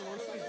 low